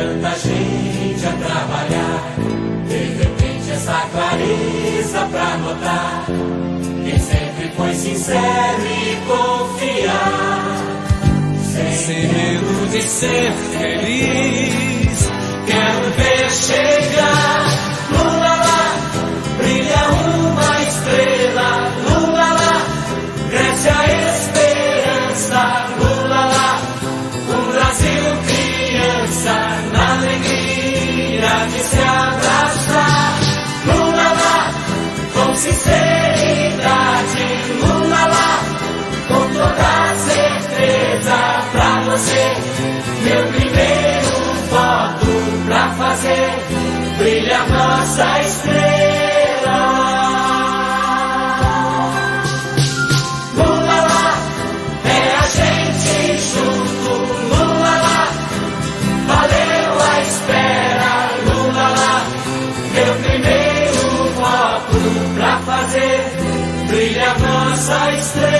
tanta gente a trabalhar. De repente essa clareza pra notar. Quem sempre foi sincero e confiar. Sem medo de ser feliz. De se abraçar. Lula lá, com sinceridade. Lula lá, com toda certeza pra você. Meu primeiro voto pra fazer brilha nossa estrela. Meu primeiro voto pra fazer brilha nossa estrela.